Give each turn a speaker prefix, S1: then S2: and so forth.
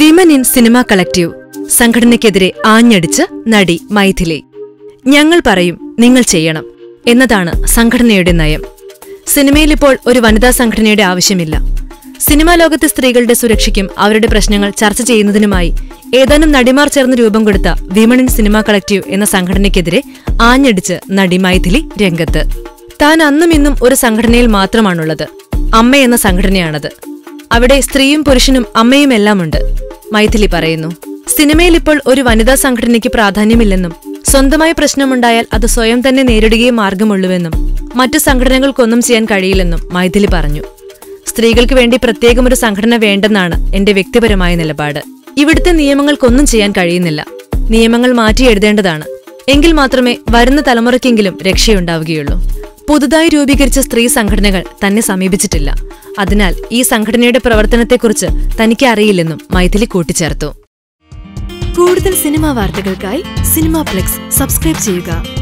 S1: Women in cinema collective സംഘടനയ്ക്കെതിരെ ആഞ്ഞടിച്ച് നടി മൈഥിലി. ഞങ്ങൾ പറയും നിങ്ങൾ ചെയ്യണം എന്നതാണ് സംഘടനയുടെ നയം. സിനിമയിലിപ്പോൾ ഒരു വനിതാ സംഘടനയുടെ ആവശ്യമില്ല. സിനിമാ ലോകത്തെ സ്ത്രീകളുടെ സുരക്ഷയ്ക്കും അവരുടെ പ്രശ്നങ്ങൾ ചർച്ച ചെയ്യുന്നതിനുമായി ഏതാനും നടിമാർ ചേർന്ന് രൂപം കൊടുത്ത വിമൺ ഇൻ സിനിമ കളക്റ്റീവ് എന്ന സംഘടനയ്ക്കെതിരെ ആഞ്ഞടിച്ച് നടി മൈഥിലി രംഗത്ത്. താൻ അന്നും ഇന്നും ഒരു സംഘടനയിൽ മാത്രമാണുള്ളത്. അമ്മ എന്ന സംഘടനയാണത്. അവിടെ സ്ത്രീയും പുരുഷനും അമ്മയും എല്ലാമുണ്ട് മൈഥിലി പറയുന്നു. സിനിമയിൽ ഇപ്പോൾ ഒരു വനിതാ സംഘടനയ്ക്ക് പ്രാധാന്യമില്ലെന്നും സ്വന്തമായി പ്രശ്നമുണ്ടായാൽ അത് സ്വയം തന്നെ നേരിടുകയും മാർഗമുള്ളൂവെന്നും മറ്റു സംഘടനകൾക്കൊന്നും ചെയ്യാൻ കഴിയില്ലെന്നും മൈഥിലി പറഞ്ഞു. സ്ത്രീകൾക്ക് വേണ്ടി പ്രത്യേകം ഒരു സംഘടന വേണ്ടെന്നാണ് എന്റെ വ്യക്തിപരമായ നിലപാട്. ഇവിടുത്തെ നിയമങ്ങൾക്കൊന്നും ചെയ്യാൻ കഴിയുന്നില്ല. നിയമങ്ങൾ മാറ്റി എഴുതേണ്ടതാണ്. എങ്കിൽ മാത്രമേ വരുന്ന തലമുറയ്ക്കെങ്കിലും രക്ഷയുണ്ടാവുകയുള്ളൂ. പുതുതായി രൂപീകരിച്ച സ്ത്രീ സംഘടനകൾ തന്നെ സമീപിച്ചിട്ടില്ല. അതിനാൽ ഈ സംഘടനയുടെ പ്രവർത്തനത്തെക്കുറിച്ച് തനിക്ക് അറിയില്ലെന്നും മൈഥിലി കൂട്ടിച്ചേർത്തു. കൂടുതൽ സിനിമാ വാർത്തകൾക്കായി സിനിമാ ഫ്ലെക്സ് സബ്സ്ക്രൈബ് ചെയ്യുക.